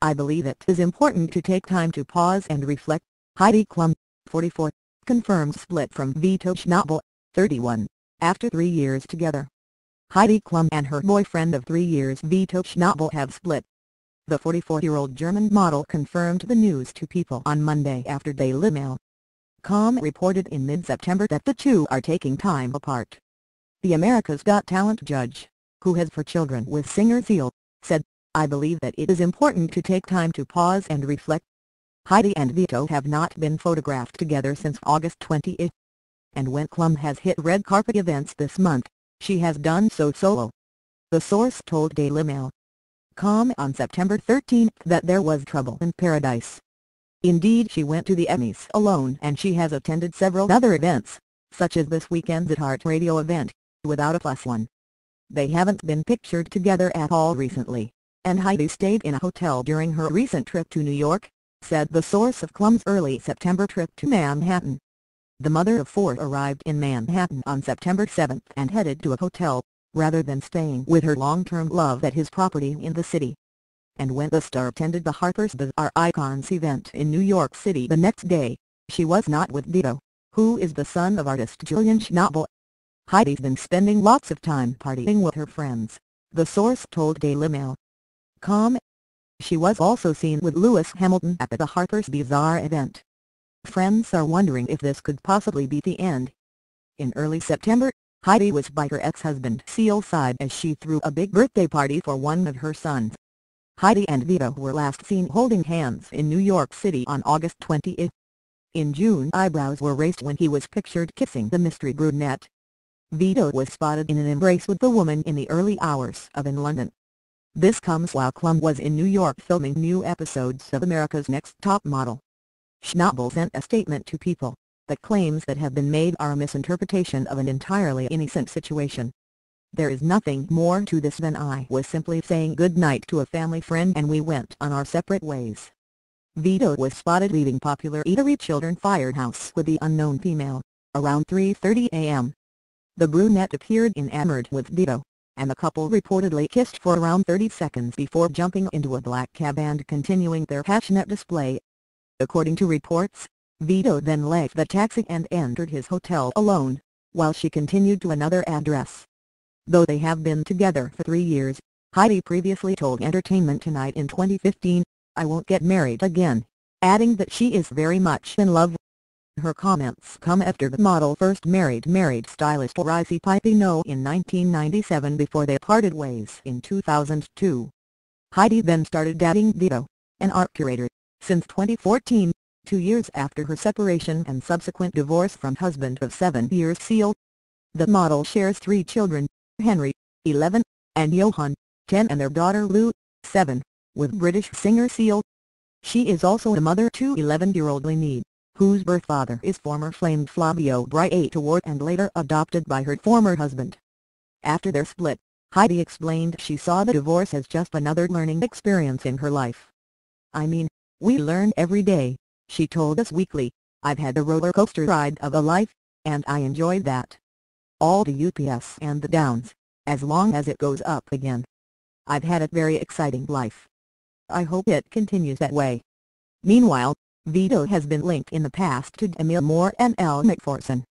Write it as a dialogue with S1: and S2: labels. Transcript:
S1: I believe it is important to take time to pause and reflect. Heidi Klum, 44, confirms split from Vito Schnabel, 31, after three years together. Heidi Klum and her boyfriend of three years Vito Schnabel have split. The 44-year-old German model confirmed the news to People on Monday after Daily Mail. Com reported in mid-September that the two are taking time apart. The America's Got Talent judge, who has four children with singer Seal, said, I believe that it is important to take time to pause and reflect. Heidi and Vito have not been photographed together since August 20. And when Klum has hit red carpet events this month, she has done so solo. The source told Daily Mail. Com on September 13 that there was trouble in paradise. Indeed she went to the Emmys alone and she has attended several other events, such as this weekend's iHeartRadio event, without a plus one. They haven't been pictured together at all recently, and Heidi stayed in a hotel during her recent trip to New York, said the source of Klum's early September trip to Manhattan. The mother of four arrived in Manhattan on September 7 and headed to a hotel, rather than staying with her long-term love at his property in the city and when the star attended the Harper's Bazaar Icons event in New York City the next day, she was not with Vito, who is the son of artist Julian Schnabel. Heidi's been spending lots of time partying with her friends, the source told Daily Mail. Com. She was also seen with Lewis Hamilton at the Harper's Bazaar event. Friends are wondering if this could possibly be the end. In early September, Heidi was by her ex-husband Seal's side as she threw a big birthday party for one of her sons. Heidi and Vito were last seen holding hands in New York City on August 20. In June eyebrows were raised when he was pictured kissing the mystery brunette. Vito was spotted in an embrace with the woman in the early hours of in London. This comes while Klum was in New York filming new episodes of America's Next Top Model. Schnabel sent a statement to People, that claims that have been made are a misinterpretation of an entirely innocent situation. There is nothing more to this than I was simply saying good night to a family friend and we went on our separate ways. Vito was spotted leaving popular eatery Chiltern Firehouse with the unknown female, around 3.30 a.m. The brunette appeared enamored with Vito, and the couple reportedly kissed for around 30 seconds before jumping into a black cab and continuing their passionate display. According to reports, Vito then left the taxi and entered his hotel alone, while she continued to another address. Though they have been together for three years, Heidi previously told Entertainment Tonight in 2015, I won't get married again, adding that she is very much in love. Her comments come after the model first married married stylist Ric Pipino in 1997 before they parted ways in 2002. Heidi then started dating Vito, an art curator, since 2014, two years after her separation and subsequent divorce from husband of seven years Seal. The model shares three children, Henry, 11, and Johan, 10 and their daughter Lou, 7, with British singer Seal. She is also a mother to 11-year-old Linnead, whose birth father is former Flame Flavio Briatore and later adopted by her former husband. After their split, Heidi explained she saw the divorce as just another learning experience in her life. I mean, we learn every day, she told Us Weekly, I've had a roller coaster ride of a life, and I enjoyed that all the UPS and the downs, as long as it goes up again. I've had a very exciting life. I hope it continues that way. Meanwhile, Vito has been linked in the past to Demi Moore and Elle Macpherson.